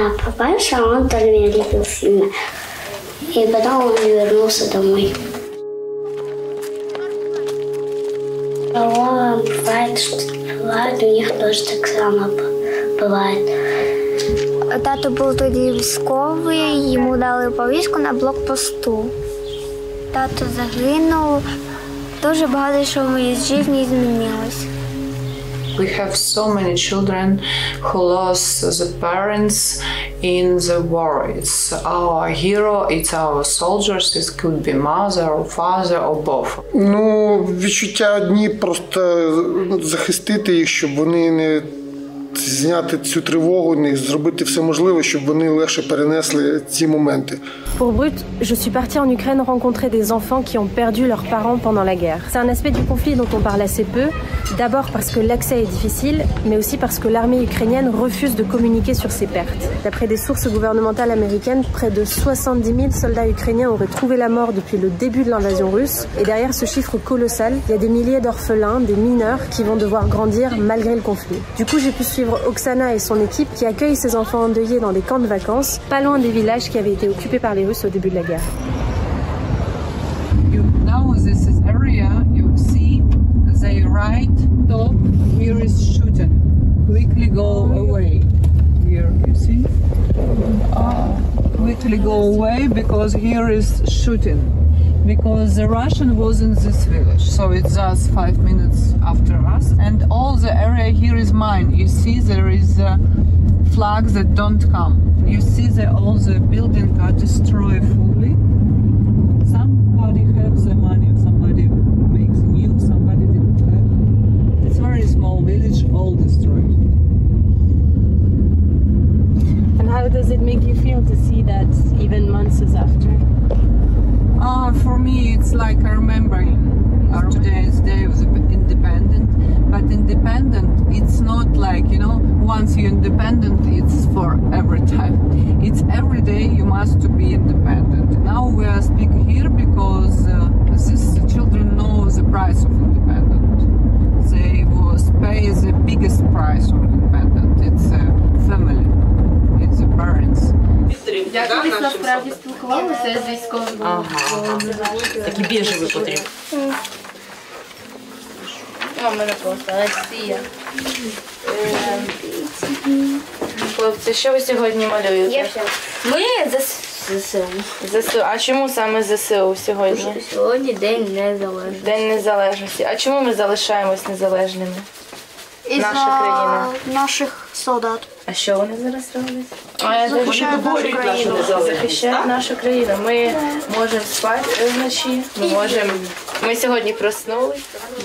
Да, папаша, он тоже меня любил сильно. И потом он вернулся домой. А бывает, что бывает, у них тоже так само бывает. Тато був тоді військовий, йому дали повістку на блокпосту. Тато загинув. Дуже багато що в моїй житті змінилось. We have so many children who lost the parents in the war. It's our hero, it's our soldiers, it could be mother or father or both. Ну, відчуття одні просто захистити їх, щоб вони не зняти цю тривогу, не зробити все можливе, щоб вони легше перенесли ці моменти. Pour Brut, je suis partie en Ukraine rencontrer des enfants qui ont perdu leurs parents pendant la guerre. C'est un aspect du conflit dont on parle assez peu, d'abord parce que l'accès est difficile, mais aussi parce que l'armée ukrainienne refuse de communiquer sur ses pertes. D'après des sources gouvernementales américaines, près de 70 000 soldats ukrainiens auraient trouvé la mort depuis le début de l'invasion russe. Et derrière ce chiffre colossal, il y a des milliers d'orphelins, des mineurs qui vont devoir grandir malgré le conflit. Du coup, j'ai pu suivre Oksana et son équipe qui accueillent ces enfants endeuillés dans des camps de vacances, pas loin des villages qui avaient été occupés par les Russes au début de la guerre. You now this is area you see they right top here is shooting. Quickly go away. Here you see? Uh, quickly go away because here is shooting. Because the Russian was in this village, so it's just five minutes after us, and all the area here is mine. You see there is uh, flags that don't come. You see that all the buildings are destroyed fully. Somebody has the money, somebody makes new, somebody didn't have. It's very small village, all destroyed. And how does it make you feel to see that even months after? Uh, for me, it's like remembering our today is day of the independent, but independent, it's not like you know. Once you're independent, it's for every time. It's every day you must to be independent. Now we are speaking here because uh, these children know the price of independent. They was pay the biggest price of independent. It's a family. It's the parents. Я колись насправді спілкувалася з військовим. Ага. Такий біжевий потрібен. А в мене просто Росія. Хлопці, що ви сьогодні малюєте? Ми за ЗСУ. ЗСУ. А чому саме ЗСУ сьогодні? Сьогодні день незалежності. День незалежності. А чому ми залишаємось незалежними? Наша країна. наших солдат. А що вони зараз роблять? Захищають нашу країну. Захищають нашу країну. Ми можемо спати вночі. Ми можемо. Ми сьогодні проснулись.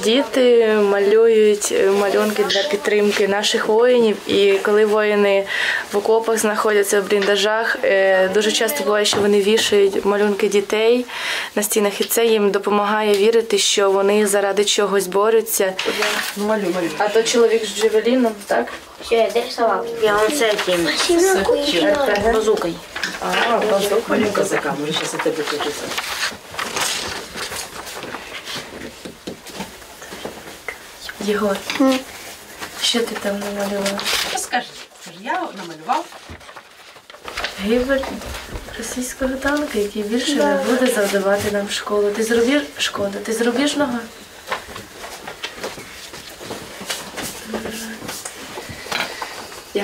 Діти малюють е, малюнки для підтримки наших воїнів. І коли воїни в окопах знаходяться в бліндажах, е, дуже часто буває, що вони вішають малюнки дітей на стінах, і це їм допомагає вірити, що вони заради чогось борються. А то чоловік з Джевеліном, так? Що я дорисував? Я он це тим. Базукой. А, Малюнка за камеру, зараз я тебе покажу. Єгор, що ти там намалював? Скажи, я намалював. Гибель російського танка, який більше не буде завдавати нам шкоду. Ти зробиш шкоду, ти зробиш нога?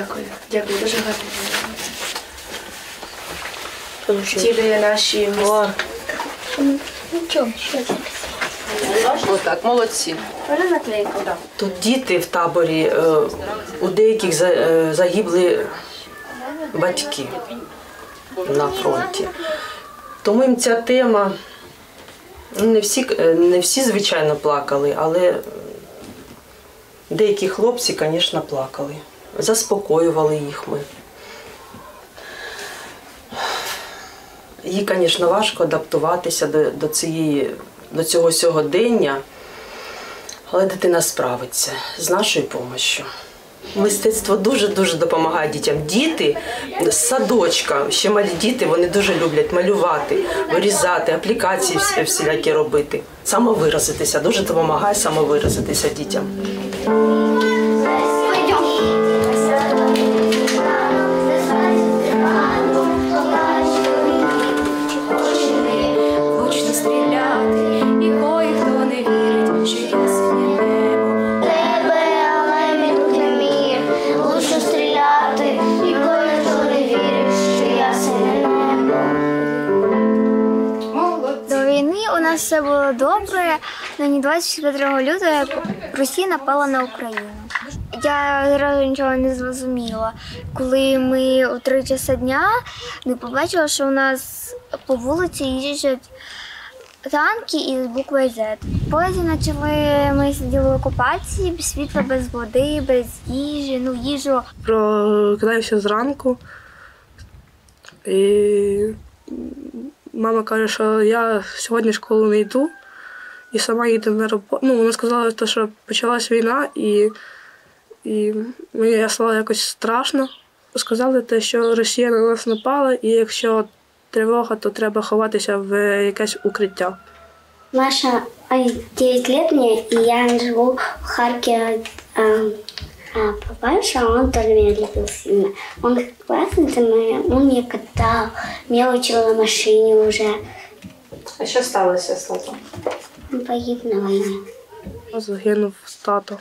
Дякую, дякую, дуже гарно. Втілює наші. Нічого, що? Отак, молодці. Тут діти в таборі, е, у деяких е, загибли батьки на фронті. Тому їм ця тема, ну, не всі, е, не всі звичайно плакали, але деякі хлопці, звісно, плакали. Заспокоювали їх ми. Їй, звісно, важко адаптуватися до, до, цієї, до цього сьогодення. Але дитина справиться з нашою допомогою. Мистецтво дуже-дуже допомагає дітям. Діти з садочка, ще малі діти, вони дуже люблять малювати, вирізати, аплікації всілякі робити. Самовиразитися, дуже допомагає самовиразитися дітям. Ну, 24 лютого Росія напала на Україну. Я зразу нічого не зрозуміла. Коли ми о три часа дня не побачила, що у нас по вулиці їздять танки із буквою Z. Потім почали ми сиділи в окупації, без світла, без води, без їжі. Ну, їжу Прокидаюся зранку. І мама каже, що я сьогодні в школу не йду і сама їду на роботу. Ну, вона сказала, те, що почалась війна, і, і мені стало якось страшно. Сказали те, що Росія на нас напала, і якщо тривога, то треба ховатися в якесь укриття. Маша 9 лет мне, и я живу в Харькове. А, а папаша, он тоже меня любил сильно. Он классный со мной, он меня катал, меня учил на машине уже. А що сталося з татом? Он погиб на войне. Загинув тато.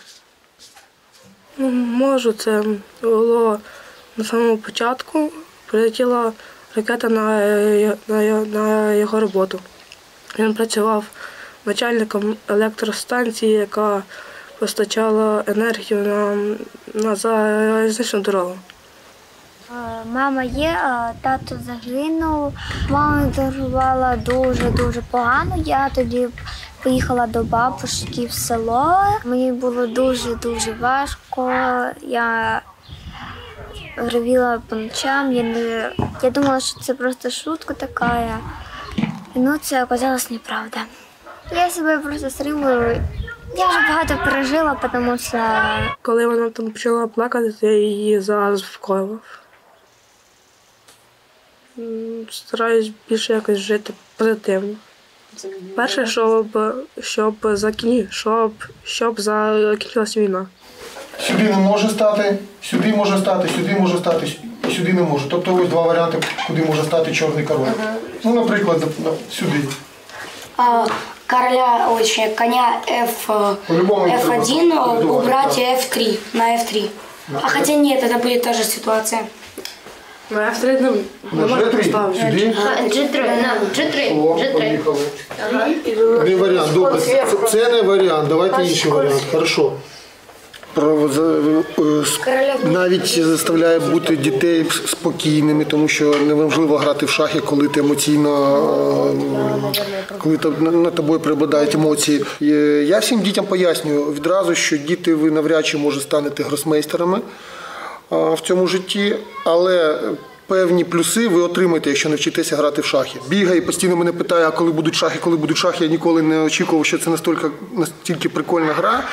Ну, можу, це було на самому початку. Прилетіла ракета на, на, на його роботу. Він працював начальником електростанції, яка постачала енергію на, на залізничну дорогу. Е, Мама є, а тато загинув. Мама торгувала дуже-дуже погано. Я тоді поїхала до бабушки в село. Мені було дуже-дуже важко. Я ревіла по ночам. Я, не... я думала, що це просто шутка така. Ну, це оказалось неправда. Я себе просто стримую. Я вже багато пережила, тому що Коли вона там почала плакати, я її заспокоював. М, Стараюсь більше якось жити позитивно. Перше, щоб, щоб, закін... щоб, щоб закінчилась війна. Сюди не може стати, сюди може стати, сюди може стати, і сюди не може. Тобто ось два варіанти, куди може стати чорний король. Ну, наприклад, на- сюди. А, короля, ой, точнее, коня F, э, По-любому F1 треба э, придумати, убрать так. F3 на F3. А хотя нет, это будет та же ситуация. Ну, я в не, На G3, сюди. G3, на, G3, О, поїхали. Не варіант, добре. Це, це не варіант, давайте інший варіант. Хорошо. Про, за- е, с- навіть заставляє бути дітей с- спокійними, тому що неможливо грати в шахи, коли ти емоційно, е, коли та- на- над тобою преобладають емоції. Е, Я всім дітям пояснюю відразу, що діти ви навряд чи може станете гросмейстерами в цьому житті, але певні плюси ви отримаєте, якщо навчитеся грати в шахи. Бігає постійно мене питає, а коли будуть шахи, коли будуть шахи. Я ніколи не очікував, що це настільки, настільки прикольна гра,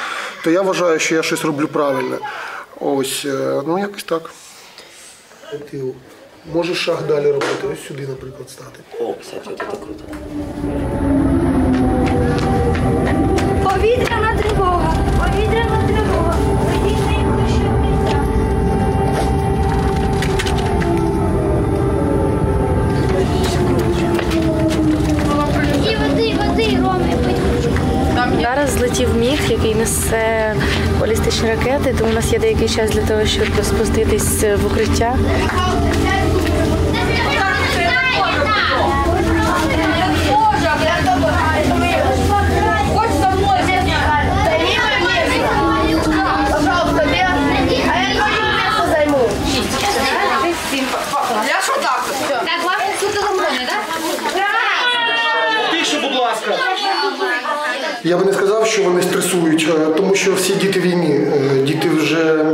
то я вважаю, що я щось роблю правильно. Ось, е, ну якось так. Ти можеш шах далі робити, ось сюди, наприклад, стати. Повітряна тривога! Повітряна Злетів міг, який несе балістичні ракети, тому у нас є деякий час для того, щоб спуститись в укриття. Тише, будь ласка. Я би не сказав, що вони стресують, е, тому що всі діти війни. Е, Діти вже.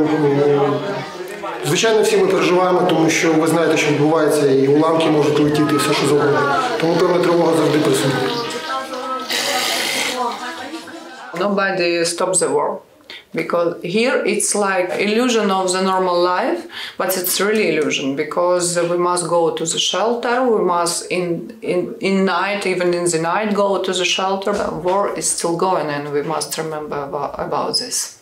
Звичайно, всі ми переживаємо, тому що ви знаєте, що відбувається, і уламки можуть летіти, і все що завгодно. Тому певна тривога завжди присутня. Nobody stops the war. Because here it's like illusion of the normal life, but it's really illusion because we must go to the shelter. We must in in in night, even in the night, go to the shelter. The war is still going, and we must remember about, about this.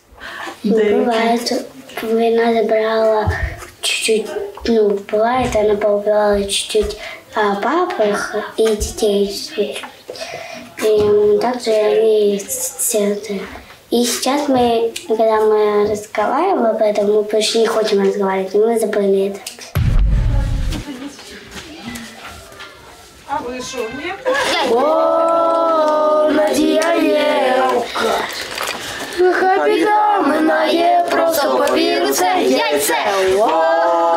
Бывает, война забрала чуть-чуть, ну, бывает, она поубивала чуть-чуть а, пап их и детей. И м, также они все это. И сейчас мы, когда мы разговариваем об этом, мы больше не хотим разговаривать, и мы забыли это. А вы что, нет? О, Надія Євка. Хай біда просто повір яйце. О,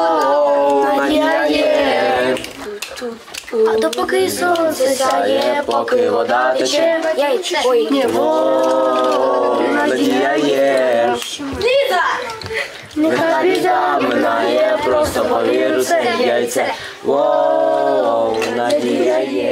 А допоки сонце сяє, поки вода тече, яйце. Ой, ні, воу, надія є. Нехай біда минає, просто повір, це яйце. Воу, надія є.